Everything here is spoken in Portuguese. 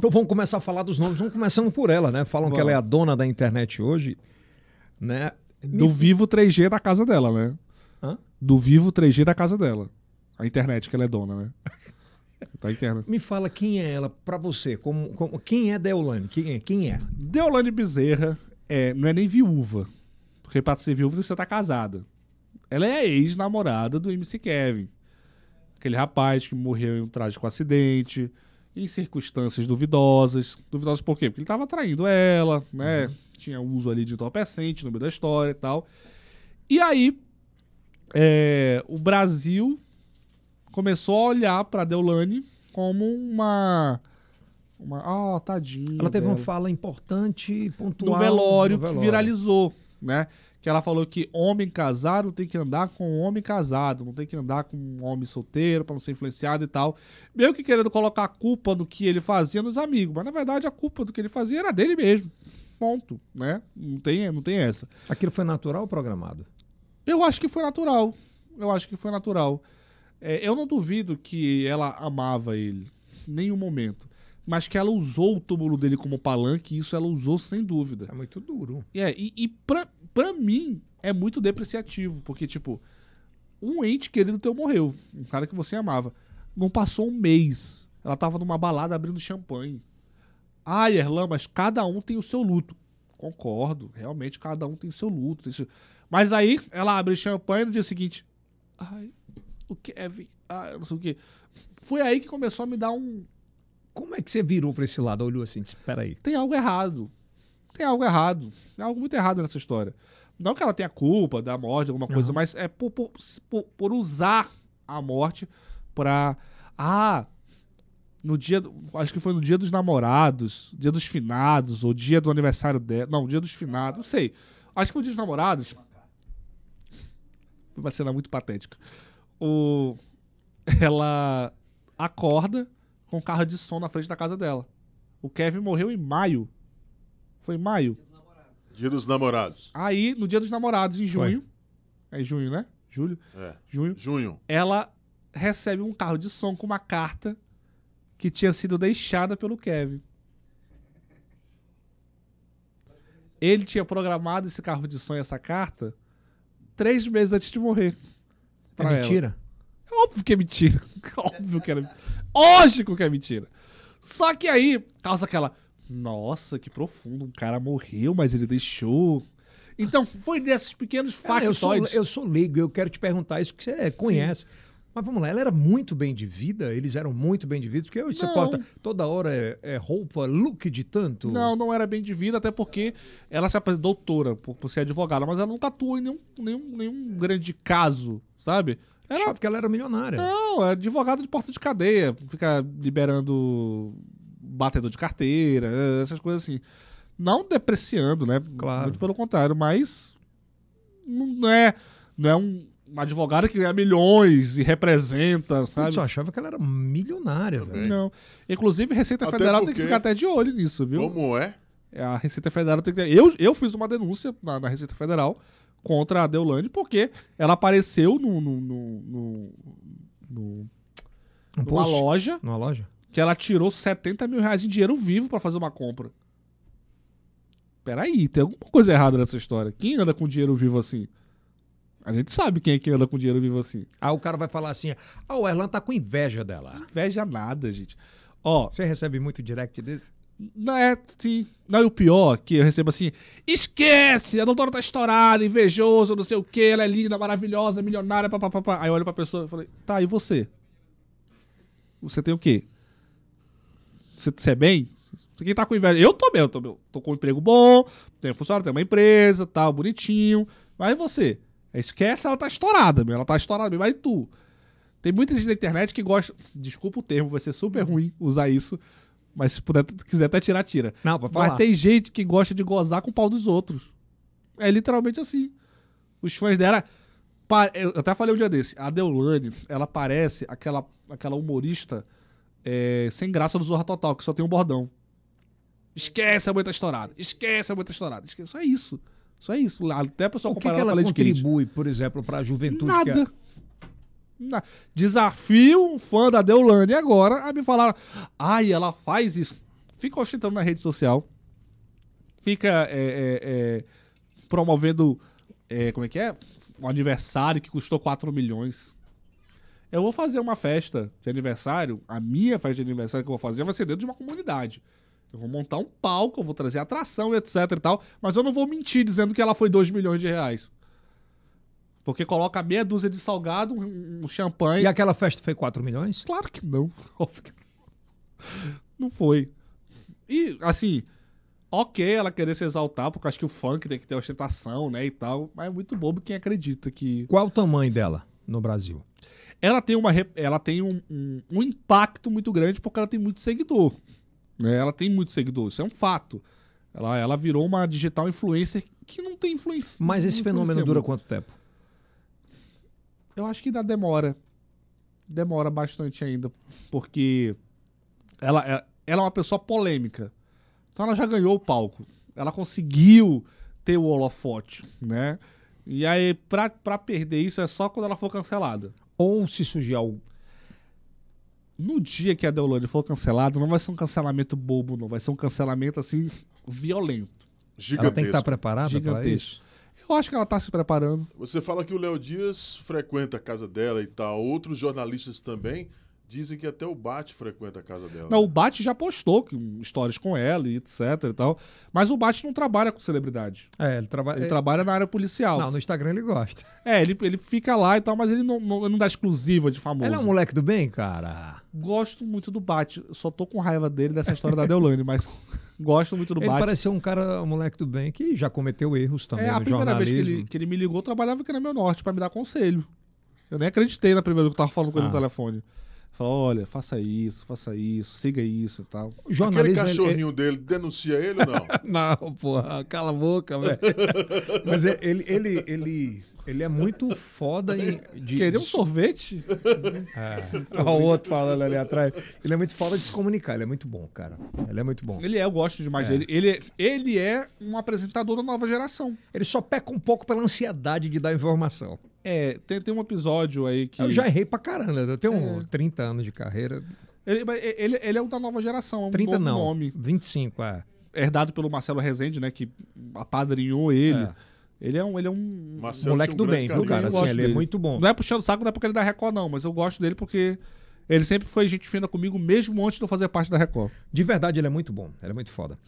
Então vamos começar a falar dos nomes, vamos começando por ela, né? Falam que Vamos. ela é a dona da internet hoje, né? Do Vivo 3G da casa dela, né? Hã? Do Vivo 3G da casa dela. A internet que ela é dona, né? Da internet. Me fala quem é ela pra você, como, como- quem é Deolane? Quem é? Quem é? Deolane Bezerra é, não é nem viúva. Porque pra ser viúva você tá casada. Ela é a ex-namorada do MC Kevin. Aquele rapaz que morreu em um trágico acidente, em circunstâncias duvidosas. Duvidosas por quê? Porque ele tava traindo ela, né? Tinha uso ali de entorpecente no meio da história e tal. E aí, é, o Brasil começou a olhar pra Deolane como uma. uma ah, tadinha. Ela teve dela uma fala importante, pontual. no velório, no que viralizou, né? Que ela falou que homem casado tem que andar com homem casado, não tem que andar com um homem solteiro pra não ser influenciado e tal. Meio que querendo colocar a culpa do que ele fazia nos amigos, mas na verdade a culpa do que ele fazia era dele mesmo. Ponto, né? Não tem, não tem essa. Aquilo foi natural ou programado? Eu acho que foi natural. Eu acho que foi natural. É, eu não duvido que ela amava ele. Nenhum momento. Mas que ela usou o túmulo dele como palanque, isso ela usou sem dúvida. Isso é muito duro. É, e, e pra, pra mim é muito depreciativo, porque, tipo, um ente querido teu morreu, um cara que você amava. Não passou um mês. Ela tava numa balada abrindo champanhe. Ai, Erlan, mas cada um tem o seu luto. Concordo, realmente cada um tem o seu luto. tem seu- Mas aí ela abre champanhe no dia seguinte. Ai, o Kevin, eu não sei o quê. Foi aí que começou a me dar um, Como é que você virou pra esse lado? Olhou assim, disse, peraí. tem algo errado. Tem algo errado. Tem algo muito errado nessa história. Não que ela tenha culpa da morte, alguma coisa, Aham. mas é por, por, por- por usar a morte pra. Ah, no dia. Acho que foi no dia dos namorados, dia dos finados, ou dia do aniversário dela. Não, dia dos finados, não sei. Acho que foi o dia dos namorados. Foi uma cena muito patética. O, ela acorda com um carro de som na frente da casa dela. O Kevin morreu em maio. Foi em maio. Dia dos namorados. Aí, no dia dos namorados, em Foi. junho. É junho, né? Julho? É. Junho. Junho. Ela recebe um carro de som com uma carta que tinha sido deixada pelo Kevin. Ele tinha programado esse carro de som e essa carta três meses antes de morrer. É pra ela. mentira? É óbvio que é mentira. óbvio que era Lógico que é mentira. Só que aí causa aquela. Nossa, que profundo. Um cara morreu, mas ele deixou. Então, foi desses pequenos Cara, eu, sou, factoides. eu sou leigo, eu quero te perguntar isso que você conhece. Mas vamos lá, ela era muito bem de vida, eles eram muito bem de vida, porque hoje você porta toda hora é, é roupa, look de tanto. Não, não era bem de vida, até porque ela se apresentou doutora por, por ser advogada, mas ela não tatuou em nenhum, nenhum, nenhum grande caso, sabe? Ela, Achava que ela era milionária. não, é advogada de porta de cadeia, fica liberando batedor de carteira, essas coisas assim. Não depreciando, né? Claro. Muito pelo contrário, mas não é, não é um, uma advogada que ganha milhões e representa, sabe? Putz, eu achava que ela era milionária, velho. Não. Inclusive, a Receita Até Federal tem que porque- ficar até de olho nisso, viu? Como é? É, A Receita Federal tem que ter... eu, eu fiz uma denúncia na, na Receita Federal contra a Deolane porque ela apareceu no, no, no, no- no- Um numa loja numa loja? que ela tirou 70 mil reais em dinheiro vivo pra fazer uma compra. Peraí, tem alguma coisa errada nessa história. Quem anda com dinheiro vivo assim? A gente sabe quem é que anda com dinheiro vivo assim. Aí o cara vai falar assim: ah, o Erlan tá com inveja dela. Inveja nada, gente. Ó, Você recebe muito direct desse? Não é, sim. Não, e o pior que eu recebo assim: esquece, a doutora tá estourada, invejoso, não sei o que, ela é linda, maravilhosa, milionária, papapá. Aí eu olho pra pessoa e falei: tá, e você? Você tem o quê? Você, você é bem? Você quem tá com inveja? Eu tô bem, eu tô, bem, tô com um emprego bom, tenho funcionário, tenho uma empresa, tal, bonitinho. Mas e você? Esquece, ela tá estourada, meu. Ela tá estourada mesmo. Mas e tu? Tem muita gente na internet que gosta. Desculpa o termo, vai ser super ruim usar isso. Mas se puder, quiser até tirar, tira. Não, pra falar. Mas tem gente que gosta de gozar com o pau dos outros. É literalmente assim. Os fãs dela. Eu até falei um dia desse. A Deolane, ela parece aquela, aquela humorista é, sem graça do Zorra Total, que só tem um bordão. Esquece a tá estourada. Esquece a tá estourada. Esquece. Só é isso. Só é isso. Até a pessoa O que, que ela ela a contribui, por exemplo, pra juventude? que é- Nada. Desafio um fã da Deolane agora a me falar. Ai, ela faz isso. fica ostentando na rede social, fica é, é, é, promovendo, é, como é que é? Um aniversário que custou 4 milhões. Eu vou fazer uma festa de aniversário, a minha festa de aniversário que eu vou fazer vai ser dentro de uma comunidade. Eu vou montar um palco, eu vou trazer atração, etc e tal, mas eu não vou mentir dizendo que ela foi 2 milhões de reais. Porque coloca meia dúzia de salgado, um um champanhe. E aquela festa foi 4 milhões? Claro que não. Óbvio que não. Não foi. E, assim, ok ela querer se exaltar, porque acho que o funk tem que ter ostentação, né, e tal. Mas é muito bobo quem acredita que... Qual o tamanho dela no Brasil? Ela tem, uma, ela tem um, um- um impacto muito grande porque ela tem muito seguidor. Né? Ela tem muito seguidor, isso é um fato. Ela, ela virou uma digital influencer que não tem influência. Mas esse fenômeno dura muito. quanto tempo? Eu acho que ainda demora. Demora bastante ainda. Porque ela, é- ela é uma pessoa polêmica. Então ela já ganhou o palco. Ela conseguiu ter o holofote, né? E aí, pra, pra perder isso, é só quando ela for cancelada. Ou se surgir algo. No dia que a Deolane for cancelada, não vai ser um cancelamento bobo, não. Vai ser um cancelamento, assim, violento. Ela tem que estar Gigantesco. preparada para Gigantesco. isso? Eu acho que ela tá se preparando. Você fala que o Léo Dias frequenta a casa dela e tal. Outros jornalistas também dizem que até o Bate frequenta a casa dela. Não, o Bate já postou que- histórias com ela e etc e tal. Mas o Bate não trabalha com celebridade. É, ele trabalha. Ele é- trabalha na área policial. Não, no Instagram ele gosta. É, ele, ele fica lá e tal, mas ele não, não, ele não dá exclusiva de famoso. Ele é um moleque do bem, cara. Gosto muito do Bate. Só tô com raiva dele dessa história da Deolane, mas gosto muito do ele Bate. parece ser um cara, um moleque do bem que já cometeu erros também É, a no primeira vez que ele, que ele me ligou, eu trabalhava aqui na Meu Norte pra me dar conselho. Eu nem acreditei na primeira vez que eu tava falando com ele no Ah. telefone. Falou, olha, faça isso, faça isso, siga isso e tal. O Aquele jornalismo, ele- cachorrinho dele denuncia ele ou não? Não, porra, cala a boca, velho. Mas é- ele, ele, ele, ele é muito foda em. De, Querer um de- sorvete? Olha o outro falando ali atrás. Ele é muito foda de se comunicar, ele é muito bom, cara. Ele é muito bom. Ele é, eu gosto demais É. dele. Ele, ele é um apresentador da nova geração. Ele só peca um pouco pela ansiedade de dar informação. É, tem, tem um episódio aí que. Eu já errei pra caramba. Eu tenho É. 30 anos de carreira. Ele, ele, ele é um da nova geração, é um 30 novo não. nome. 25, é. Herdado pelo Marcelo Rezende, né? Que apadrinhou ele. É. Ele é um. Ele é um Marcelo Moleque um do bem, viu, cara? Assim, ele é dele. muito bom. Não é puxando o saco, não é porque ele é da Record, não, mas eu gosto dele porque ele sempre foi gente fina comigo, mesmo antes de eu fazer parte da Record. De verdade, ele é muito bom. Ele é muito foda.